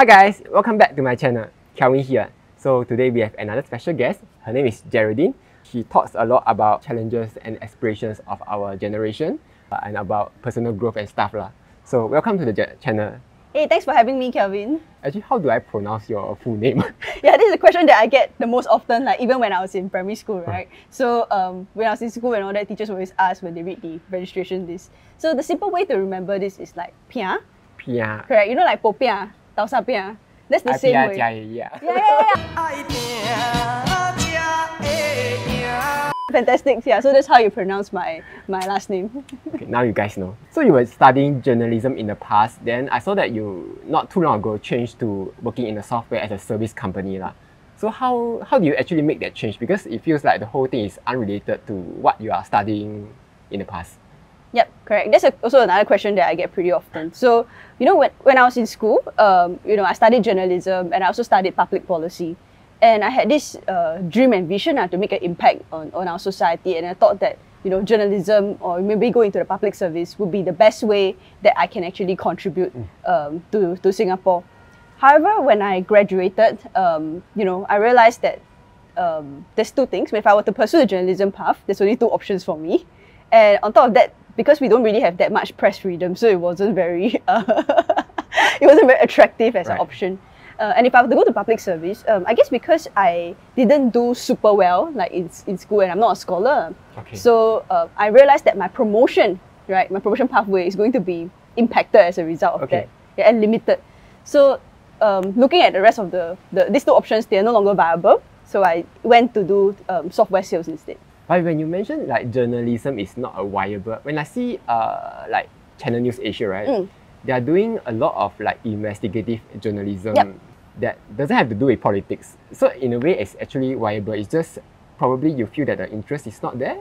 Hi guys, welcome back to my channel. Kelvin here. So today we have another special guest. Her name is Jeraldine. She talks a lot about challenges and aspirations of our generation uh, and about personal growth and stuff lah. So welcome to the channel. Hey, thanks for having me, Kelvin. Actually, how do I pronounce your full name? yeah, this is a question that I get the most often, like even when I was in primary school, right? So um, when I was in school and all that, teachers always ask when they read the registration list. So the simple way to remember this is like Pia. Pia. Correct. You know like Popia, Tau Sa Pia. That's the same way. Yeah, yeah, yeah. Fantastic. Yeah, so that's how you pronounce my, my last name. okay, now you guys know. So you were studying journalism in the past, then I saw that you not too long ago changed to working in a software as a service company. La. So how, how do you actually make that change? Because it feels like the whole thing is unrelated to what you are studying in the past. Yep, correct. That's a, also another question that I get pretty often. So, you know, when, when I was in school, um, you know, I studied journalism and I also studied public policy. And I had this uh, dream and vision uh, to make an impact on, on our society. And I thought that, you know, journalism or maybe going to the public service would be the best way that I can actually contribute mm. um, to, to Singapore. However, when I graduated, um, you know, I realized that um, there's two things. If I were to pursue the journalism path, there's only two options for me. And on top of that, because we don't really have that much press freedom, so it wasn't very, uh, it wasn't very attractive as right. an option. Uh, and if I were to go to public service, um, I guess because I didn't do super well, like in, in school, and I'm not a scholar, okay. so uh, I realized that my promotion, right, my promotion pathway is going to be impacted as a result of okay. that, yeah, and limited. So um, looking at the rest of the, the these two options, they are no longer viable. So I went to do um, software sales instead. But when you mention like journalism is not a viable, when I see uh, like Channel News Asia, right, mm. they are doing a lot of like investigative journalism. Yep that doesn't have to do with politics. So in a way, it's actually viable. It's just probably you feel that the interest is not there.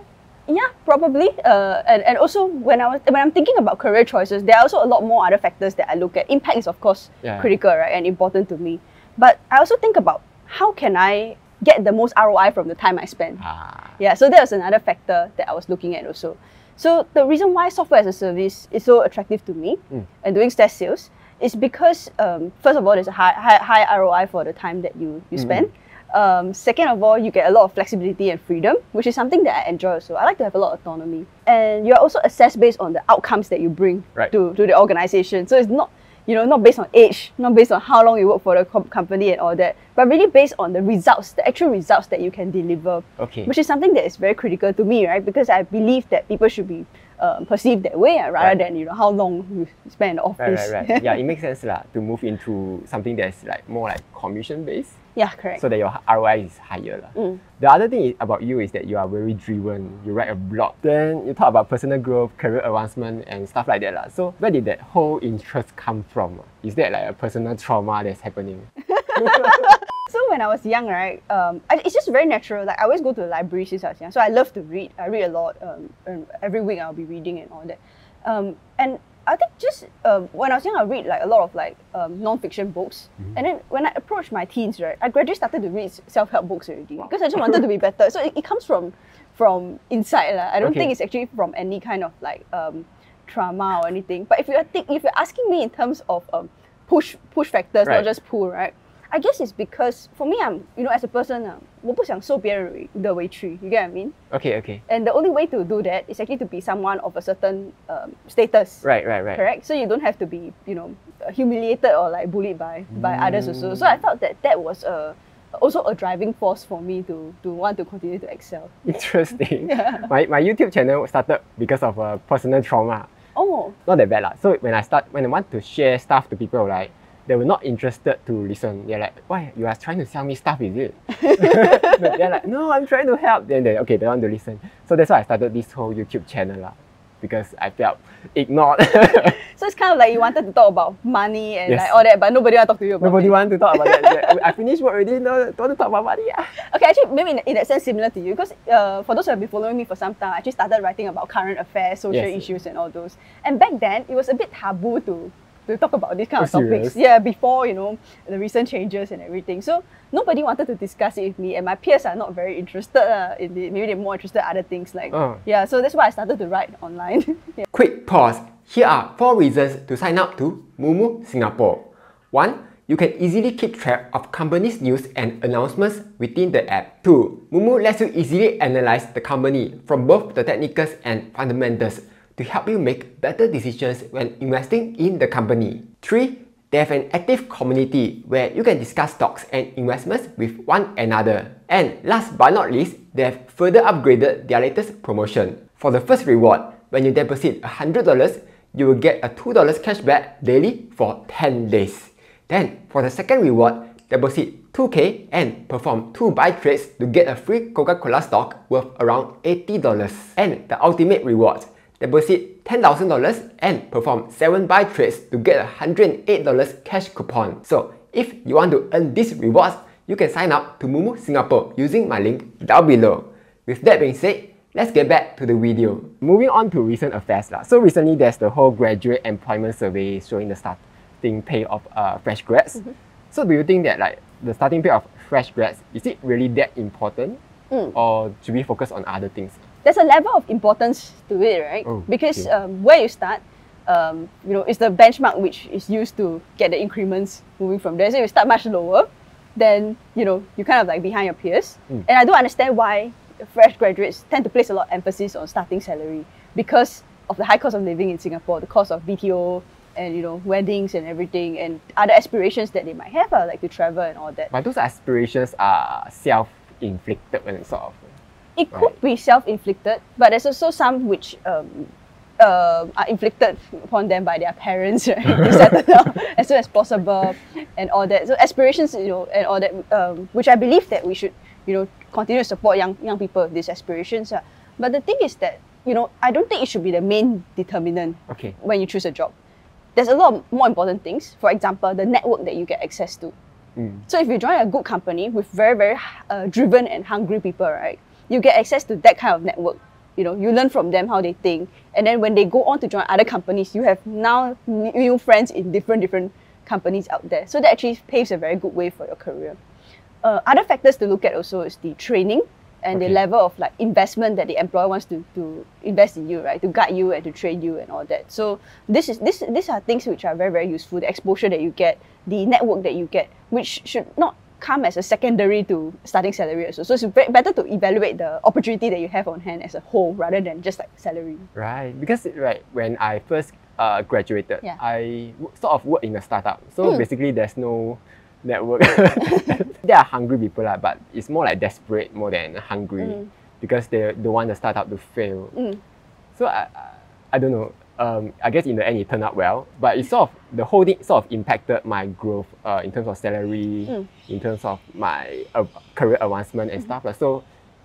Yeah, probably. Uh, and, and also when I was when I'm thinking about career choices, there are also a lot more other factors that I look at. Impact is of course yeah. critical, right, and important to me. But I also think about how can I get the most ROI from the time I spend. Ah. Yeah, so that was another factor that I was looking at also. So the reason why software as a service is so attractive to me mm. and doing SaaS sales is because um, first of all, there's a high, high, high ROI for the time that you, you mm-hmm. spend. Um, second of all, you get a lot of flexibility and freedom, which is something that I enjoy So I like to have a lot of autonomy. And you're also assessed based on the outcomes that you bring right. to, to the organization. So it's not, you know, not based on age, not based on how long you work for the com- company and all that, but really based on the results, the actual results that you can deliver. Okay. Which is something that is very critical to me, right? Because I believe that people should be uh, perceived that way uh, rather right. than you know how long you spend in the office. Right, right, right. yeah, it makes sense lah, to move into something that's like more like commission based. Yeah, correct. So that your ROI is higher. La. Mm. The other thing about you is that you are very driven. You write a blog. Then you talk about personal growth, career advancement, and stuff like that. La. So where did that whole interest come from? Is that like a personal trauma that's happening? when I was young, right, um, it's just very natural. Like I always go to the library since I was young, so I love to read. I read a lot. Um, every week I'll be reading and all that. Um, and I think just um, when I was young, I read like a lot of like um, non-fiction books. Mm-hmm. And then when I approached my teens, right, I gradually started to read self-help books already wow. because I just wanted to be better. So it, it comes from from inside. La. I don't okay. think it's actually from any kind of like um, trauma or anything. But if you're think, if you're asking me in terms of um, push push factors, right. not just pull, right? I guess it's because for me, I'm you know as a person, uh, 我不想受别人的委屈. You get what I mean? Okay, okay. And the only way to do that is actually to be someone of a certain um, status. Right, right, right. Correct. So you don't have to be you know humiliated or like bullied by by mm. others also. So I felt that that was a also a driving force for me to to want to continue to excel. Interesting. yeah. My my YouTube channel started because of a personal trauma. Oh. Not that bad lah. So when I start when I want to share stuff to people like they were not interested to listen. They're like, why? You are trying to sell me stuff, is it? they're like, no, I'm trying to help. Then they okay, they want to listen. So that's why I started this whole YouTube channel lah. Because I felt ignored. so it's kind of like you wanted to talk about money and yes. like all that, but nobody want to talk to you about Nobody it. want to talk about that. I finished work already, no, don't want to talk about money. Yeah. Okay, actually, maybe in, in that sense, similar to you. Because uh, for those who have been following me for some time, I actually started writing about current affairs, social yes. issues, and all those. And back then, it was a bit taboo to to talk about these kind of oh, topics. Yeah, before you know the recent changes and everything. So nobody wanted to discuss it with me, and my peers are not very interested uh, in the, maybe they're more interested in other things like uh. yeah. So that's why I started to write online. yeah. Quick pause. Here are four reasons to sign up to Moomoo Singapore. One, You can easily keep track of company's news and announcements within the app. 2. Moomoo lets you easily analyze the company from both the technicals and fundamentals to help you make better decisions when investing in the company. 3. They have an active community where you can discuss stocks and investments with one another. And last but not least, they have further upgraded their latest promotion. For the first reward, when you deposit $100, you will get a $2 cashback daily for 10 days. Then, for the second reward, deposit 2k and perform 2 buy trades to get a free Coca-Cola stock worth around $80. And the ultimate reward, deposit $10,000 and perform 7 buy trades to get a $108 cash coupon. So if you want to earn these rewards, you can sign up to Moomoo Singapore using my link down below. With that being said, let's get back to the video. Moving on to recent affairs. La. So recently there's the whole graduate employment survey showing the starting pay of uh, fresh grads. Mm -hmm. So do you think that like the starting pay of fresh grads, is it really that important? Mm. Or should we focus on other things? There's a level of importance to it, right? Oh, because okay. um, where you start, um, you know, is the benchmark which is used to get the increments moving from there. So if you start much lower, then you know you kind of like behind your peers. Mm. And I don't understand why fresh graduates tend to place a lot of emphasis on starting salary because of the high cost of living in Singapore, the cost of BTO, and you know weddings and everything, and other aspirations that they might have, uh, like to travel and all that. But those aspirations are self-inflicted and sort of it could be self-inflicted, but there's also some which um, uh, are inflicted upon them by their parents, right? to settle down as soon as possible and all that. So aspirations, you know, and all that, um, which I believe that we should, you know, continue to support young young people with these aspirations. Uh. But the thing is that, you know, I don't think it should be the main determinant okay. when you choose a job. There's a lot more important things. For example, the network that you get access to. Mm. So if you join a good company with very, very uh, driven and hungry people, right? You get access to that kind of network. You know, you learn from them how they think, and then when they go on to join other companies, you have now new friends in different different companies out there. So that actually paves a very good way for your career. Uh, other factors to look at also is the training and okay. the level of like investment that the employer wants to, to invest in you, right? To guide you and to train you and all that. So this is this these are things which are very, very useful. The exposure that you get, the network that you get, which should not come as a secondary to starting salary also. So it's better to evaluate the opportunity that you have on hand as a whole rather than just like salary. Right, because right when I first uh, graduated, yeah. I sort of worked in a startup. So mm. basically, there's no network. there are hungry people, lah, but it's more like desperate more than hungry mm. because they don't want the startup to fail. Mm. So I, I don't know um, I guess in the end it turned out well, but it sort of the whole thing sort of impacted my growth uh, in terms of salary, mm. in terms of my uh, career advancement and mm-hmm. stuff. So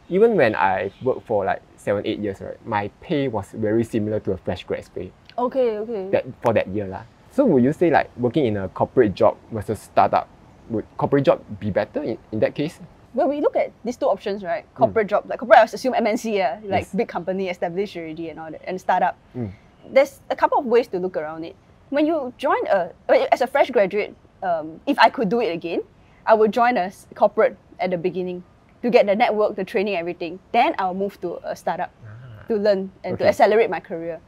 even when I worked for like seven, eight years, right, my pay was very similar to a fresh grad's pay. Okay, okay. That for that year lah. So would you say like working in a corporate job versus startup, would corporate job be better in, in that case? Well, we look at these two options, right? Corporate mm. job, like corporate, I assume MNC, yeah, like yes. big company established already and all that, and startup. Mm there's a couple of ways to look around it. When you join a, as a fresh graduate, um, if I could do it again, I would join a corporate at the beginning to get the network, the training, everything. Then I'll move to a startup ah. to learn and okay. to accelerate my career.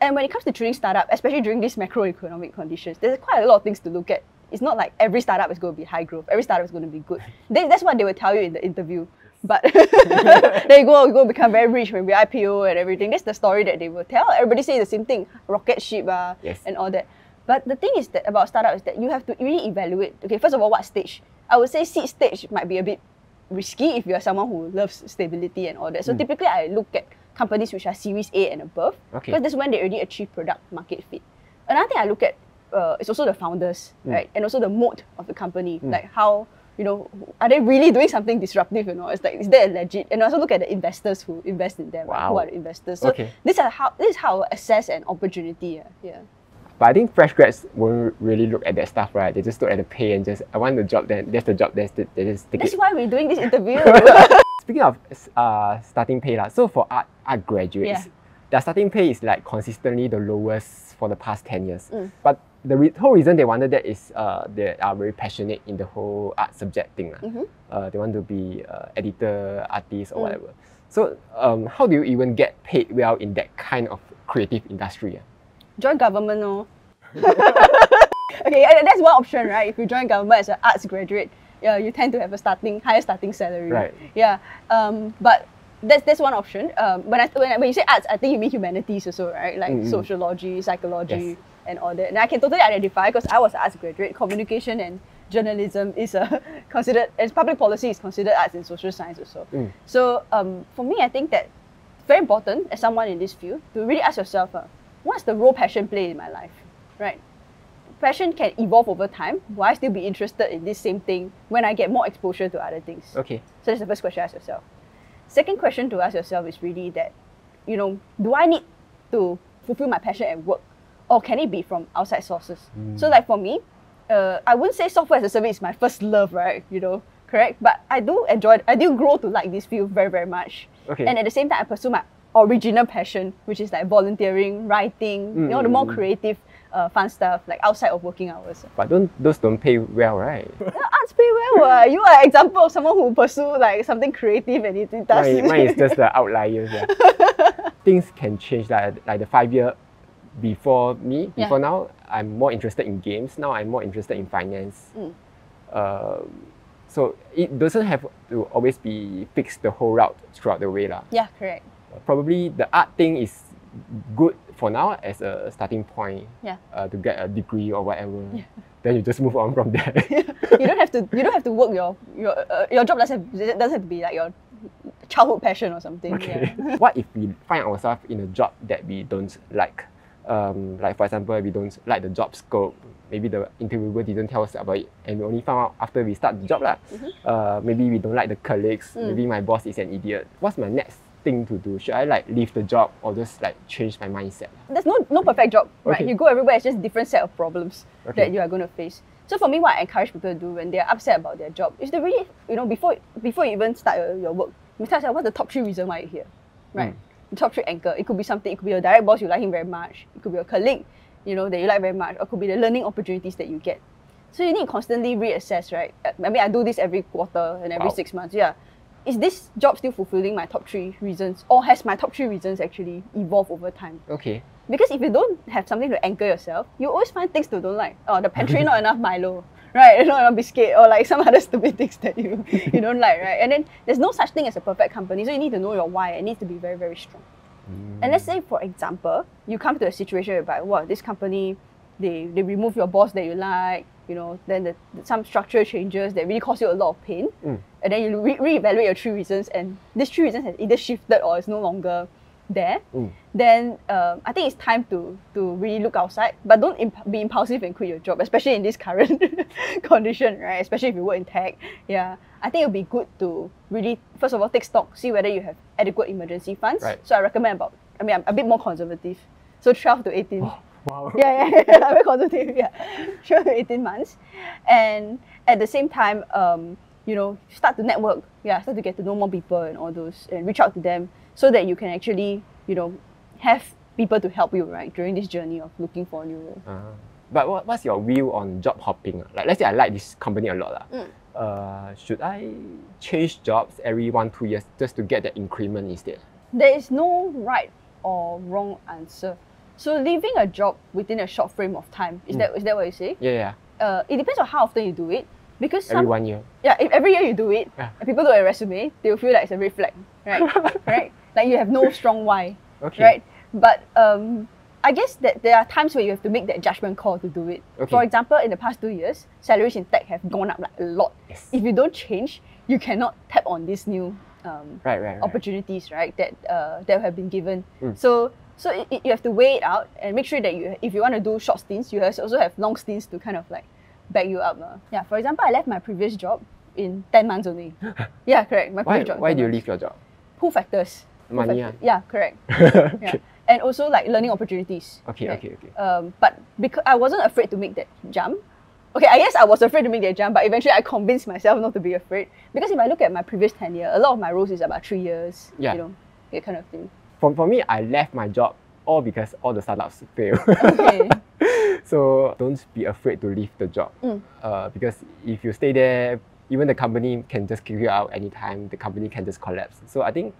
And when it comes to training startup, especially during these macroeconomic conditions, there's quite a lot of things to look at. It's not like every startup is going to be high growth. Every startup is going to be good. They, that's what they will tell you in the interview. But then you go, you go become very rich when we IPO and everything. That's the story that they will tell. Everybody say the same thing, rocket ship uh, yes. and all that. But the thing is that about startup is that you have to really evaluate. Okay, first of all, what stage? I would say seed stage might be a bit risky if you're someone who loves stability and all that. So mm. typically, I look at companies which are Series A and above okay. because that's when they already achieve product market fit. Another thing I look at uh, is also the founders, mm. right, and also the mode of the company, mm. like how you know, are they really doing something disruptive? You know, it's like is that legit? And also look at the investors who invest in them. Wow. Who are the investors? So okay. this is how this is how I assess an opportunity. Yeah. yeah. But I think fresh grads won't really look at that stuff, right? They just look at the pay and just I want the job. Then that's the job. That's the, they just take That's it. why we're doing this interview. Speaking of uh, starting pay, la, so for art art graduates, yeah. their starting pay is like consistently the lowest for the past ten years. Mm. But the re- whole reason they wanted that is uh, they are very passionate in the whole art subject thing. Mm-hmm. Uh, they want to be uh, editor, artist, or mm. whatever. So, um, how do you even get paid well in that kind of creative industry? Join government, no. okay, that's one option, right? If you join government as an arts graduate, yeah, you tend to have a starting higher starting salary. Right. Yeah. Um, but that's that's one option. Um, when I when, I, when you say arts, I think you mean humanities also, right? Like mm-hmm. sociology, psychology, yes. and all that. And I can totally identify because I was an arts graduate. Communication and journalism is uh, considered as public policy is considered arts and social science also. Mm. So um, for me, I think that very important as someone in this field to really ask yourself, uh, what's the role passion play in my life, right? Passion can evolve over time. Will I still be interested in this same thing when I get more exposure to other things? Okay. So that's the first question ask yourself. Second question to ask yourself is really that, you know, do I need to fulfill my passion at work, or can it be from outside sources? Mm. So like for me, uh, I wouldn't say software as a service is my first love, right? You know, correct? But I do enjoy, I do grow to like this field very, very much. Okay. And at the same time, I pursue my original passion, which is like volunteering, writing, mm, you know, the more mm, mm, mm. creative, uh, fun stuff, like outside of working hours. But don't those don't pay well, right? yeah, arts pay well. Uh. You are an example of someone who pursue like something creative and it, it does. Mine, mine is just the outliers. Yeah. Things can change. Like like the five year before me, before yeah. now, I'm more interested in games. Now I'm more interested in finance. Mm. Uh, so it doesn't have to always be fixed the whole route throughout the way. La. Yeah, correct. Probably the art thing is good for now as a starting point yeah. uh, to get a degree or whatever. Yeah. Then you just move on from there. you don't have to. You don't have to work your your uh, your job doesn't have, doesn't have to be like your childhood passion or something. Okay. Yeah. what if we find ourselves in a job that we don't like? um, like for example, we don't like the job scope. Maybe the interviewer didn't tell us about it, and we only found out after we start the job lah. Mm-hmm. Uh, maybe we don't like the colleagues. Mm. Maybe my boss is an idiot. What's my next thing to do? Should I like leave the job or just like change my mindset? There's no no perfect job, right? Okay. You go everywhere. It's just different set of problems okay. that you are going to face. So for me, what I encourage people to do when they're upset about their job is to really, you know, before before you even start your, your work, you start what's the top three reason why you're here, right? Mm top three anchor. It could be something, it could be your direct boss, you like him very much. It could be your colleague, you know, that you like very much. Or it could be the learning opportunities that you get. So you need to constantly reassess, right? I mean, I do this every quarter and every wow. six months. Yeah. Is this job still fulfilling my top three reasons? Or has my top three reasons actually evolved over time? Okay. Because if you don't have something to anchor yourself, you always find things to don't like. Oh, the pantry not enough Milo right? Not enough biscuit or like some other stupid things that you you don't like, right? And then there's no such thing as a perfect company, so you need to know your why. It needs to be very very strong. Mm. And let's say, for example, you come to a situation whereby, well, this company, they, they remove your boss that you like, you know, then the, some structural changes that really cause you a lot of pain. Mm. And then you re- reevaluate your three reasons, and these three reasons has either shifted or is no longer there. Mm. Then um, I think it's time to to really look outside, but don't imp- be impulsive and quit your job, especially in this current condition, right? Especially if you work in tech. Yeah, I think it'll be good to really first of all take stock, see whether you have adequate emergency funds. Right. So I recommend about. I mean, I'm a bit more conservative. So 12 to 18. Oh, wow. Yeah, yeah, yeah. I'm very conservative. Yeah, 12 to 18 months, and at the same time, um, you know, start to network. Yeah, start to get to know more people and all those, and reach out to them so that you can actually, you know, have people to help you right during this journey of looking for a new role. Uh, but what, what's your view on job hopping? Like, let's say I like this company a lot. Mm. Uh, should I change jobs every one, two years just to get that increment instead? There is no right or wrong answer. So leaving a job within a short frame of time, is mm. that is that what you say? Yeah, yeah. Uh, it depends on how often you do it. Because some, every one year. Yeah, if every year you do it, yeah. and people do a resume, they will feel like it's a red flag, right? right? Like you have no strong why, okay. right? But um, I guess that there are times where you have to make that judgment call to do it. Okay. For example, in the past two years, salaries in tech have gone up like a lot. Yes. If you don't change, you cannot tap on these new um, right, right, right. opportunities, right? That uh, that have been given. Mm. So so it, it, you have to weigh it out and make sure that you, if you want to do short stints, you also have long stints to kind of like back you up. Uh. Yeah. For example, I left my previous job in ten months only. yeah, correct. My why, job. Why do you leave your job? Pull factors. Money, yeah. Yeah, correct. okay. yeah. And also like learning opportunities. Okay, right? okay, okay. Um, but because I wasn't afraid to make that jump. Okay, I guess I was afraid to make that jump, but eventually I convinced myself not to be afraid. Because if I look at my previous tenure, a lot of my roles is about three years. Yeah. You know, that kind of thing. For, for me, I left my job all because all the startups fail. Okay. so don't be afraid to leave the job. Mm. Uh, because if you stay there, even the company can just kick you out anytime. The company can just collapse. So I think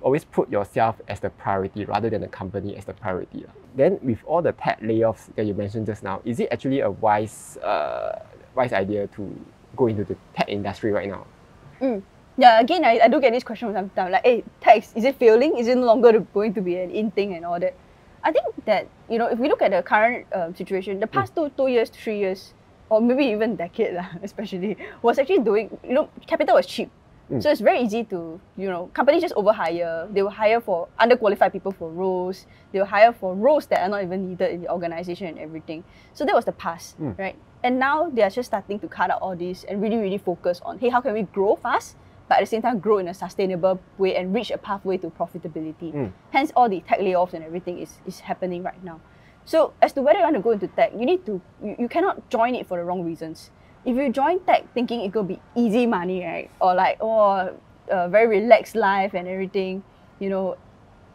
always put yourself as the priority rather than the company as the priority. Then with all the tech layoffs that you mentioned just now, is it actually a wise uh, wise idea to go into the tech industry right now? Mm. Yeah, again, I, I do get this question sometimes like, hey, tech, is it failing? Is it no longer going to be an in thing and all that? I think that, you know, if we look at the current um, situation, the past mm. two, two years, three years, or maybe even decade, especially, was actually doing, you know, capital was cheap. Mm. So it's very easy to, you know, companies just overhire. They will hire for underqualified people for roles. They will hire for roles that are not even needed in the organization and everything. So that was the past, mm. right? And now they are just starting to cut out all this and really, really focus on, hey, how can we grow fast, but at the same time grow in a sustainable way and reach a pathway to profitability. Mm. Hence, all the tech layoffs and everything is, is happening right now. So as to whether you want to go into tech, you need to you, you cannot join it for the wrong reasons if you join tech thinking it could be easy money, right? Or like, oh, a very relaxed life and everything, you know,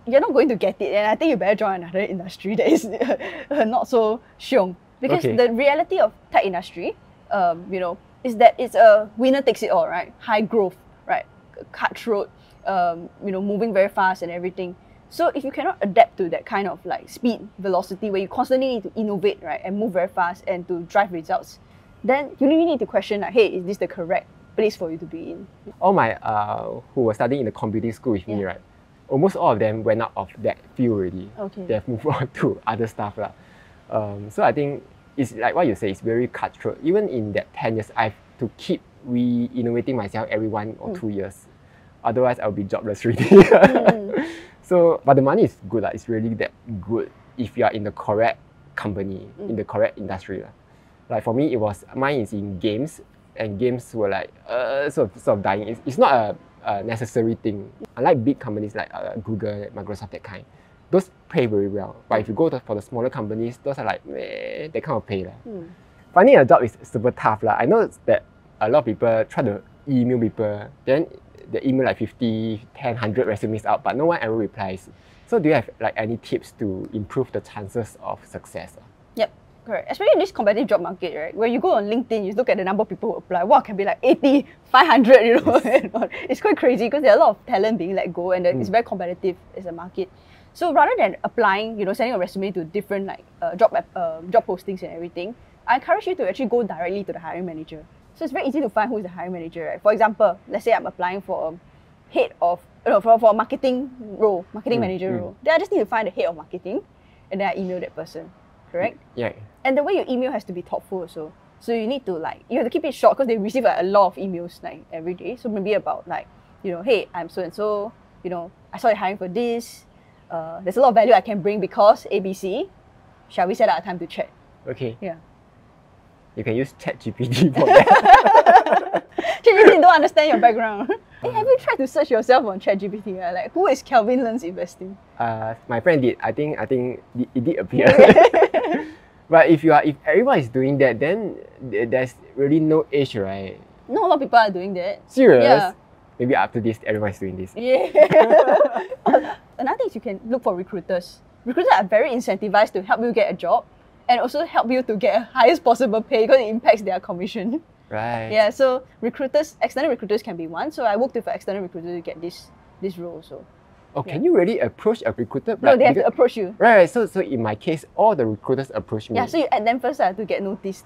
you're not going to get it. And I think you better join another industry that is not so xiong. Because okay. the reality of tech industry, um, you know, is that it's a winner takes it all, right? High growth, right? Cutthroat, um, you know, moving very fast and everything. So if you cannot adapt to that kind of like speed, velocity, where you constantly need to innovate, right, and move very fast and to drive results, then you really need to question like, hey, is this the correct place for you to be in? All my uh, who were studying in the computing school with yeah. me, right? Almost all of them went out of that field already. Okay. They've moved on to other stuff. Lah. Um, so I think it's like what you say, it's very cutthroat. Even in that 10 years, I have to keep re-innovating myself every one or mm. two years. Otherwise, I'll be jobless really. mm. So, but the money is good. Like, it's really that good if you are in the correct company, mm. in the correct industry. Like like for me, it was mine is in games, and games were like uh, sort of, sort of dying. It's, it's not a, a necessary thing. Unlike big companies like uh, Google, Microsoft, that kind, those pay very well. But if you go to, for the smaller companies, those are like meh, they kind of pay lah. Hmm. Finding a job is super tough lah. I know that a lot of people try to email people, then they email like 50, 10, 100 resumes out, but no one ever replies. So do you have like any tips to improve the chances of success? Yep. Correct. Especially in this competitive job market, right? Where you go on LinkedIn, you look at the number of people who apply. Wow, can be like 80, 500, you know. it's quite crazy because there are a lot of talent being let go and mm. it's very competitive as a market. So rather than applying, you know, sending a resume to different like uh, job uh, job postings and everything, I encourage you to actually go directly to the hiring manager. So it's very easy to find who is the hiring manager, right? For example, let's say I'm applying for a head of, no, for, for a marketing role, marketing mm. manager mm. role. Then I just need to find the head of marketing and then I email that person, correct? Yeah and the way you email has to be thoughtful also. So you need to like you have to keep it short because they receive like, a lot of emails like every day. So maybe about like you know, hey, I'm so and so. You know, I saw you hiring for this. Uh, there's a lot of value I can bring because ABC. Shall we set out a time to chat? Okay. Yeah. You can use ChatGPT for that. ChatGPT don't understand your background. hey, have you tried to search yourself on ChatGPT? Uh? Like, who is Kelvin Learns Investing? Uh, my friend did. I think I think it did appear. But if you are, if everyone is doing that, then there's really no age, right? No, a lot of people are doing that. Serious? Yeah. Maybe after this, everyone is doing this. Yeah. Another thing is you can look for recruiters. Recruiters are very incentivized to help you get a job and also help you to get highest possible pay because it impacts their commission. Right. Yeah. So recruiters, external recruiters can be one. So I worked with an external recruiter to get this this role. So Oh, can you really approach a recruiter? No, they have because, to approach you. Right, So, so in my case, all the recruiters approach me. Yeah. So you add them first uh, to get noticed.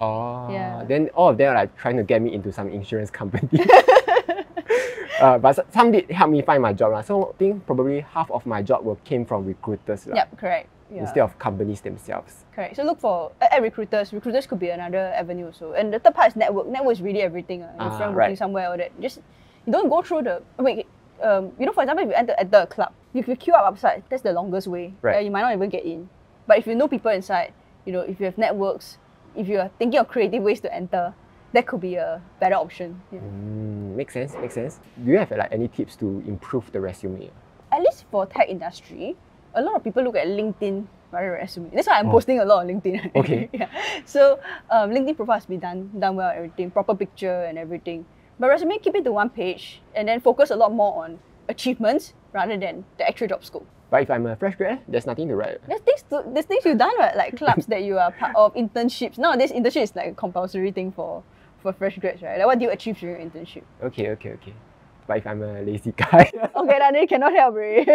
Oh. Yeah. Then all of them are like trying to get me into some insurance company. uh, but some did help me find my job. Uh. So I think probably half of my job will came from recruiters. Uh, yep, correct. Yeah. Instead of companies themselves. Correct. So look for at recruiters. Recruiters could be another avenue also. And the third part is network. Network is really everything. Uh. Your ah, friend right. working somewhere or that. Just you don't go through the wait um, you know, for example, if you enter, at the club, if you queue up outside, that's the longest way. Right. Uh, you might not even get in. But if you know people inside, you know, if you have networks, if you are thinking of creative ways to enter, that could be a better option. Yeah. Mm, makes sense. Makes sense. Do you have like any tips to improve the resume? At least for tech industry, a lot of people look at LinkedIn rather than resume. That's why I'm oh. posting a lot on LinkedIn. Okay. yeah. So um, LinkedIn profile has been done done well, everything proper picture and everything. But resume, keep it to one page and then focus a lot more on achievements rather than the actual job scope. But if I'm a fresh grad, there's nothing to write. There's things, to, there's things you've done, right? Like clubs that you are part of, internships. Nowadays, internship is like a compulsory thing for, for fresh grads, right? Like what do you achieve during your internship? Okay, okay, okay. But if I'm a lazy guy. okay, then you cannot help, me.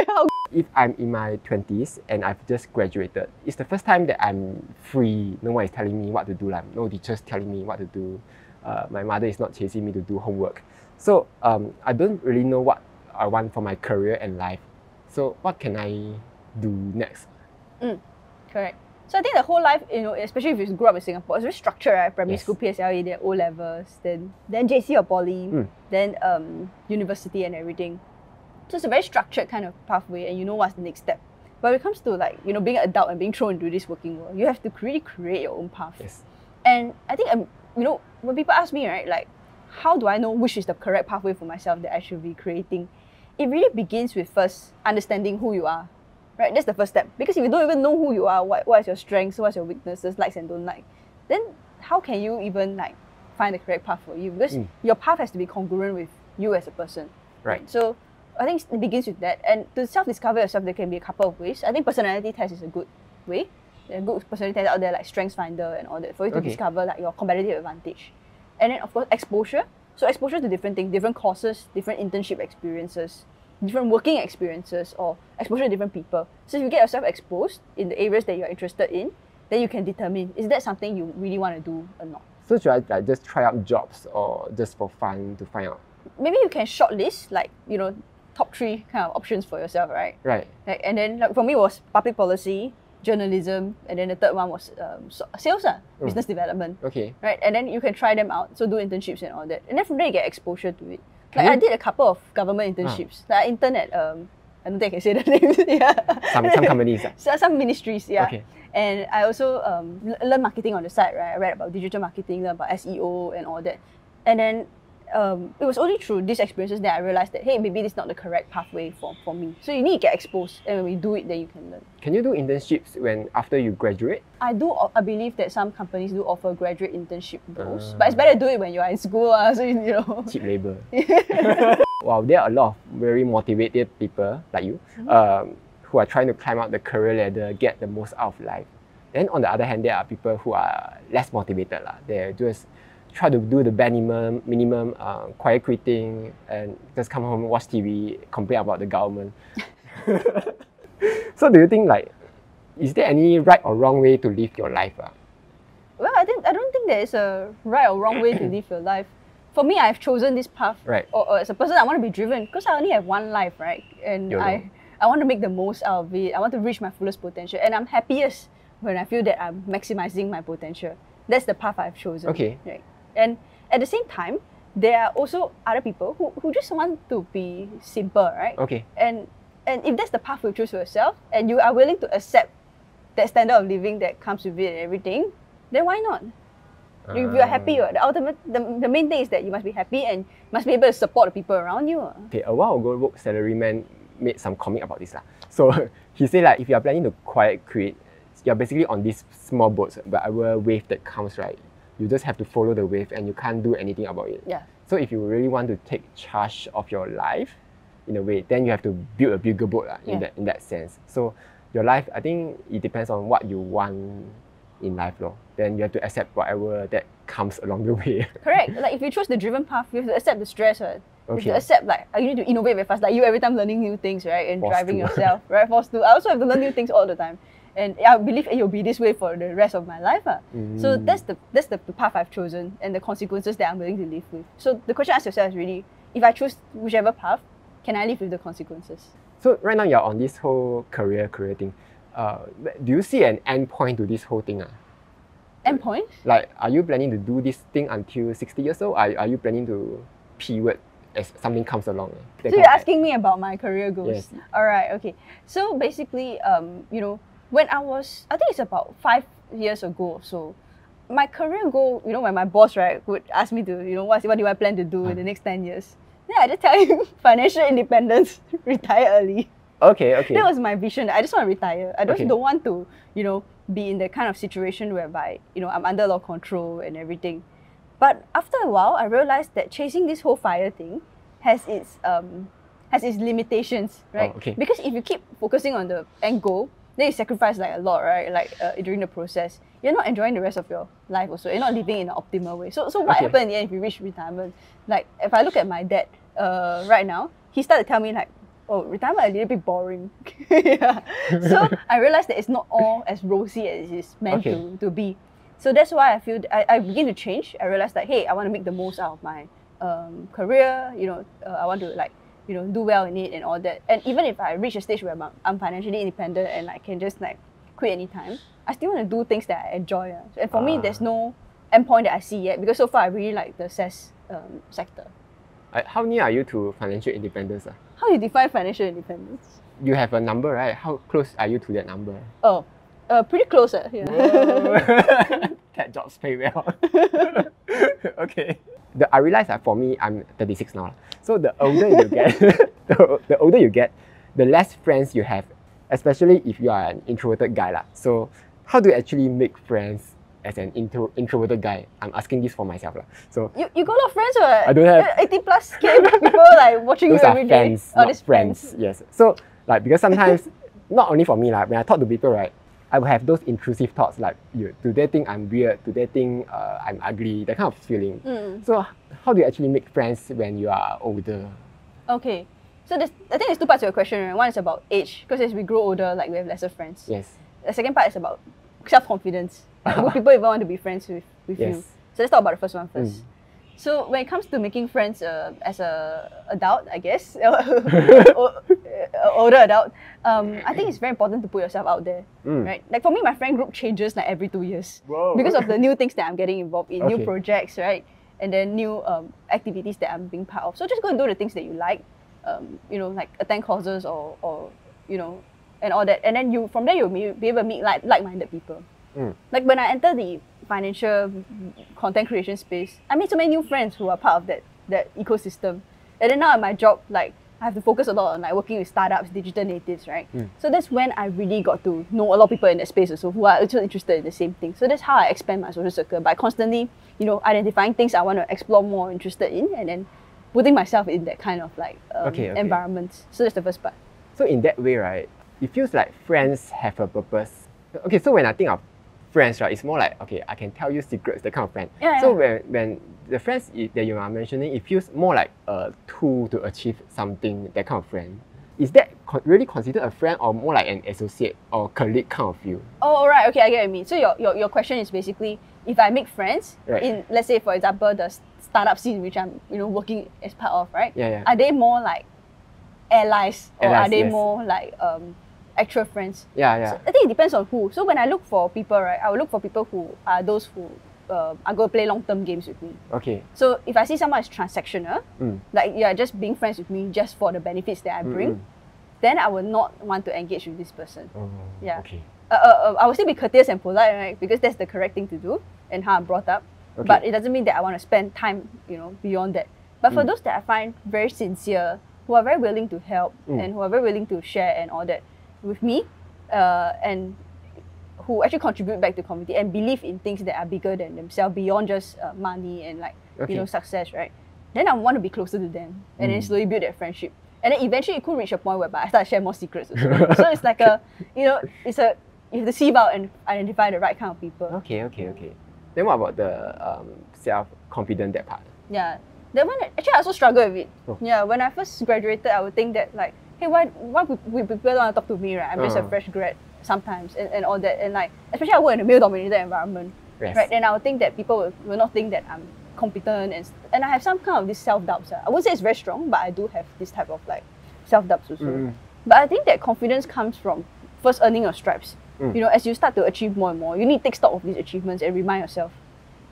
if I'm in my 20s and I've just graduated, it's the first time that I'm free. No one is telling me what to do. Like, no teachers telling me what to do. Uh, my mother is not chasing me to do homework. So um, I don't really know what I want for my career and life. So what can I do next? Mm, correct. So I think the whole life, you know, especially if you grew up in Singapore, it's very structured, right? Primary yes. school, PSLE, then O levels, then then JC or poly, mm. then um, university and everything. So it's a very structured kind of pathway, and you know what's the next step. But when it comes to like you know being an adult and being thrown into this working world, you have to really create your own path. Yes. And I think um, you know when people ask me right, like how do I know which is the correct pathway for myself that I should be creating? It really begins with first understanding who you are right? That's the first step. Because if you don't even know who you are, what what is your strengths, what's your weaknesses, likes and don't like, then how can you even like find the correct path for you? Because mm. your path has to be congruent with you as a person. Right. So I think it begins with that. And to self-discover yourself, there can be a couple of ways. I think personality test is a good way. There are good personality tests out there like Strengths Finder and all that for you to okay. discover like your competitive advantage. And then of course exposure. So exposure to different things, different courses, different internship experiences, different working experiences or exposure to different people. So if you get yourself exposed in the areas that you're interested in, then you can determine is that something you really want to do or not. So should I like, just try out jobs or just for fun to find out? Maybe you can shortlist like, you know, top three kind of options for yourself, right? Right. Like, and then like for me was public policy, journalism, and then the third one was um, sales, uh, mm. business development. Okay. Right. And then you can try them out. So do internships and all that. And then from there you get exposure to it. Like I did a couple of government internships. Ah. Like I interned at um, I don't think I can say the names. yeah. Some some companies. Uh. So, some ministries, yeah. Okay. And I also um, learned marketing on the side, right? I read about digital marketing, learned about SEO and all that. And then um, it was only through these experiences that I realized that hey, maybe this is not the correct pathway for, for me. So you need to get exposed, and when you do it, then you can learn. Can you do internships when after you graduate? I do. I believe that some companies do offer graduate internship roles, uh, but it's better to do it when you are in school, uh, so you know. Cheap labor. wow, there are a lot of very motivated people like you, mm-hmm. um, who are trying to climb up the career ladder, get the most out of life. Then on the other hand, there are people who are less motivated. La. They're just try to do the bare minimum, minimum uh, quiet quitting, and just come home, watch TV, complain about the government. so do you think like, is there any right or wrong way to live your life? Uh? Well, I think I don't think there is a right or wrong way to live your life. For me, I've chosen this path. Right. Or, or as a person, I want to be driven because I only have one life, right? And. I I want to make the most out of it. I want to reach my fullest potential, and I'm happiest when I feel that I'm maximizing my potential. That's the path I've chosen. Okay. Right. And at the same time, there are also other people who, who just want to be simple, right? Okay. And and if that's the path you choose for yourself and you are willing to accept that standard of living that comes with it and everything, then why not? Uh, if you are happy, ah. the ultimate the, the main thing is that you must be happy and must be able to support the people around you. Okay, a while ago, Woke Salaryman made some comment about this. So he said like if you are planning to quiet create, you're basically on this small boat, but our wave that comes right, you just have to follow the wave and you can't do anything about it. Yeah. So if you really want to take charge of your life, in a way, then you have to build a bigger boat uh, in yeah. that in that sense. So your life, I think it depends on what you want in life, lor. Then you have to accept whatever that comes along the way. Correct. Like if you choose the driven path, you have to accept the stress, right? Okay. You have to accept like you need to innovate very fast. Like you every time learning new things, right? And Forced driving to. yourself, right? Forced to. I also have to learn new things all the time and I believe it will be this way for the rest of my life. Uh. Mm. So that's the that's the, the path I've chosen and the consequences that I'm willing to live with. So the question I ask yourself is really, if I choose whichever path, can I live with the consequences? So right now you're on this whole career career thing. Uh, do you see an end point to this whole thing? Uh? End point? Like, are you planning to do this thing until 60 years old? Are, are you planning to pivot as something comes along? So you're asking me about my career goals? Yes. All right, okay. So basically, um, you know, when I was, I think it's about five years ago. So my career goal, you know, when my boss right would ask me to, you know, what, what do I plan to do in the next ten years? Yeah, I just tell him financial independence, retire early. Okay, okay. That was my vision. I just want to retire. I just okay. don't want to, you know, be in the kind of situation whereby, you know, I'm under a lot of control and everything. But after a while, I realized that chasing this whole fire thing has its um has its limitations, right? Oh, okay. Because if you keep focusing on the end goal, then you sacrifice like a lot, right? Like uh, during the process, you're not enjoying the rest of your life. Also, you're not living in an optimal way. So, so what okay. happened in the end if you reach retirement? Like if I look at my dad, uh, right now, he started to tell me like, oh, retirement a little bit boring. yeah. So I realized that it's not all as rosy as it is meant Okay. to, to be. So that's why I feel I, I begin to change. I realized that hey, I want to make the most out of my um, career. You know, uh, I want to like you know do well in it and all that. And even if I reach a stage where I'm, I'm financially independent and I can just like quit anytime, I still want to do things that I enjoy. ah. And for me, Ah. there's no endpoint that I see yet because so far I really like the SaaS um, sector. Uh, how near are you to financial independence? ah? How do you define financial independence? You have a number, right? How close are you to that number? Oh, uh, pretty close. Uh, yeah. that jobs pay well. okay. The, I realize that for me, I'm 36 now. So the older you get, the, the older you get, the less friends you have, especially if you are an introverted guy. lah. So how do you actually make friends as an intro, introverted guy? I'm asking this for myself. lah. So you, you got a lot of friends, right? I don't have- uh, 80 plus K people like watching those you are every day. fans, Oh, not these friends. Yes. So like because sometimes, not only for me like when I talk to people right, I will have those intrusive thoughts like, you, do they think I'm weird? Do they think uh, I'm ugly? That kind of feeling. Mm. So how do you actually make friends when you are older? Okay. So there's, I think there's two parts to your question. Right? One is about age, because as we grow older, like we have lesser friends. Yes. The second part is about self-confidence. Like, will people even want to be friends with, with you? Yes. So let's talk about the first one first. Mm. So when it comes to making friends uh, as a adult, I guess, older adult, um, I think it's very important to put yourself out there, Mm. right? Like for me, my friend group changes like every two years Whoa. because of the new things that I'm getting involved in, new projects, right? And then new um, activities that I'm being part of. So just go and do the things that you like, um, you know, like attend courses or, or you know, and all that. And then you from there you'll be be able to meet like like-minded people. Mm. Like when I enter the financial content creation space, I made so many new friends who are part of that that ecosystem. And then now at my job, like I have to focus a lot on like working with startups, digital natives, right? Mm. So that's when I really got to know a lot of people in that space also who are also interested in the same thing. So that's how I expand my social circle by constantly, you know, identifying things I want to explore more interested in and then putting myself in that kind of like um, Okay, okay. environment. So that's the first part. So in that way, right, it feels like friends have a purpose. Okay, so when I think of friends, right, it's more like okay, I can tell you secrets, that kind of friend. Yeah, so yeah. when when the friends that you are mentioning, it feels more like a tool to achieve something. That kind of friend. Is that con- really considered a friend, or more like an associate or colleague kind of feel? Oh, right. Okay, I get what you mean. So your, your, your question is basically if I make friends Right. in, let's say, for example, the startup scene which I'm, you know, working as part of, right? Yeah, yeah. Are they more like allies or are they yes. more like um, actual friends? Yeah, yeah. So I think it depends on who. So when I look for people, right, I will look for people who are those who uh, are going to play long term games with me. Okay. So if I see someone is transactional, Mm. like you are just being friends with me just for the benefits that I bring, Mm, then I will not want to engage with this person. Oh, Yeah. Okay. uh, uh, uh, I will still be courteous and polite, right? Because that's the correct thing to do and how I'm brought up. Okay. But it doesn't mean that I want to spend time, you know, beyond that. But for Mm. those that I find very sincere, who are very willing to help Mm. and who are very willing to share and all that with me, uh, and who actually contribute back to the community and believe in things that are bigger than themselves, beyond just uh, money and like Okay. you know success, right? Then I want to be closer to them and then Mm. slowly build that friendship. And then eventually it could reach a point whereby I start to share more secrets. so it's like a, you know, it's a you have to see about and identify the right kind of people. Okay, okay, okay. Then what about the um, self-confident that part? Yeah. Then when actually I also struggle with it. Oh. Yeah. When I first graduated, I would think that like, hey, why why would people don't want to talk to me, right? I'm just a Uh. fresh grad sometimes and, and all that. And like especially I work in a male dominated environment. Yes. Right. And I would think that people will, will not think that I'm competent and and I have some kind of this self doubts. I won't say it's very strong, but I do have this type of like self doubts also. Mm. But I think that confidence comes from first earning your stripes. Mm. You know, as you start to achieve more and more, you need to take stock of these achievements and remind yourself,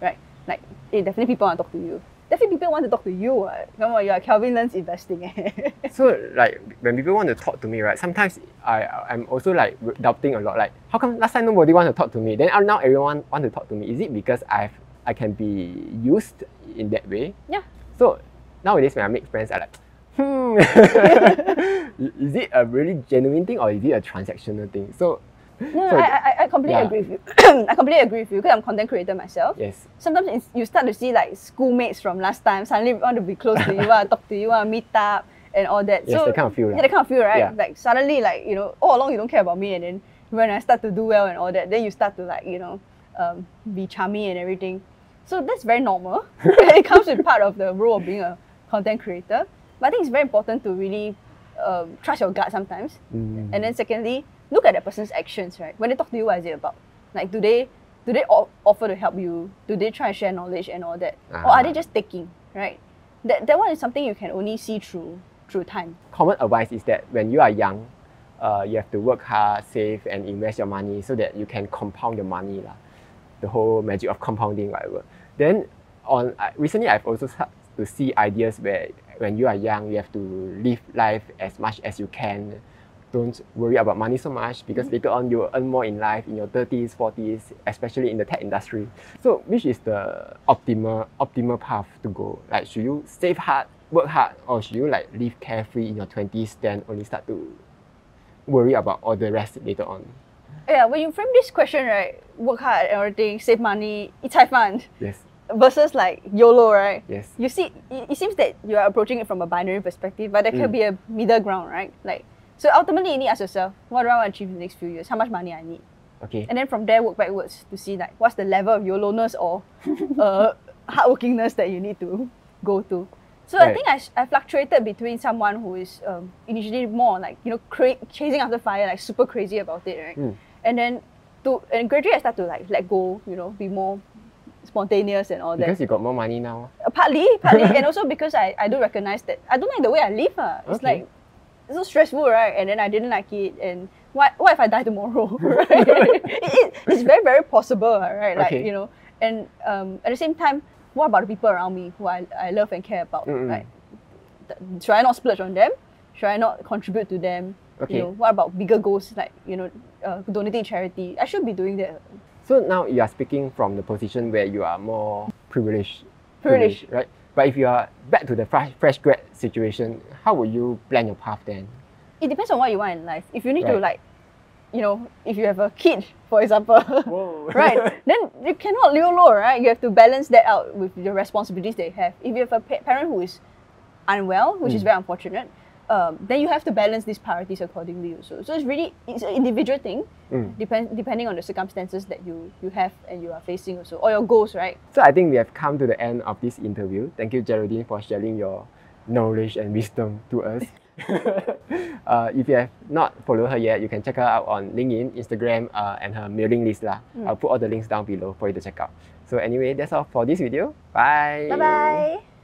right? Like, hey, definitely people want to talk to you. Definitely people want to talk to you. What? Come on, you're Kelvin Learns Investing. eh. So like when people want to talk to me, right? Sometimes I I'm also like doubting a lot. Like how come last time nobody want to talk to me? Then uh, now everyone want to talk to me. Is it because I've I can be used in that way? yeah. So nowadays when I make friends, I like, hmm, is it a really genuine thing or is it a transactional thing? So No, So I, I, I completely yeah. agree with you. I completely agree with you because I'm content creator myself. yes, Sometimes it's, you start to see like schoolmates from last time suddenly want to be close to you, want to talk to you, want to meet up and all that. yes, that kind of feel. Yeah, that kind of feel, right? Yeah. Like suddenly, like you know, all along you don't care about me, and then when I start to do well and all that, then you start to like you know, um, be charming and everything. So that's very normal. it comes with part of the role of being a content creator. But I think it's very important to really um, trust your gut sometimes. Mm. And then secondly, look at that person's actions, right? When they talk to you, what is it about? Like, do they do they offer to help you? Do they try to share knowledge and all that, or are they Ah. just taking, right? That that one is something you can only see through through time. common advice is that when you are young, uh, you have to work hard, save, and invest your money so that you can compound your money. lah. The whole magic of compounding, whatever. Then, on uh, recently, I've also started to see ideas where when you are young, you have to live life as much as you can. Don't worry about money so much because later on you will earn more in life in your 30s, 40s, especially in the tech industry. So, which is the optimal optimal path to go? Like, should you save hard, work hard, or should you like live carefree in your 20s, then only start to worry about all the rest later on? Yeah, when you frame this question, right, work hard and everything, save money, it's high fun, Yes, versus like YOLO, right? yes. You see, it, it seems that you are approaching it from a binary perspective, but there can Mm. be a middle ground, right? Like, so ultimately, you need to ask yourself, what do I want to achieve in the next few years? How much money I need? Okay. And then from there, work backwards to see like what's the level of YOLO-ness or uh, hardworkingness that you need to go to. So I think I, I fluctuated between someone who is um, initially more like you know cra- chasing after fire, like super crazy about it, right? Mm. And then to and gradually I start to like let go, you know, be more spontaneous and all that. Because you got more money now. Uh, partly, partly, and also because I, I do recognize that I don't like the way I live. Uh. It's Okay. like so stressful, right? And then I didn't like it. And what what if I die tomorrow? right? it, it- it's very very possible, uh, right? Like Okay. you know, and um, at the same time, what about the people around me who I, I love and care about? Mm-mm. Like, th- should I not splurge on them? Should I not contribute to them? Okay. You know, what about bigger goals like you know, uh, donating charity? I should be doing that. So now you are speaking from the position where you are more privileged. Privileged. right? But if you are back to the fresh, fresh grad situation, how will you plan your path then? It depends on what you want in life. If you need to like, you know, if you have a kid, for example, right? Then you cannot YOLO, right? You have to balance that out with the responsibilities they have. If you have a pa- parent who is unwell, which is Mm. very unfortunate, um, then you have to balance these priorities accordingly also. So it's really it's an individual thing, Mm. depend depending on the circumstances that you you have and you are facing also, or your goals, right? So I think we have come to the end of this interview. Thank you, Jeraldine, for sharing your knowledge and wisdom to us. uh, if you have not followed her yet, you can check her out on LinkedIn, Instagram, uh, and her mailing list. Lah. I'll put all the links down below for you to check out. So anyway, that's all for this video. Bye. Bye bye.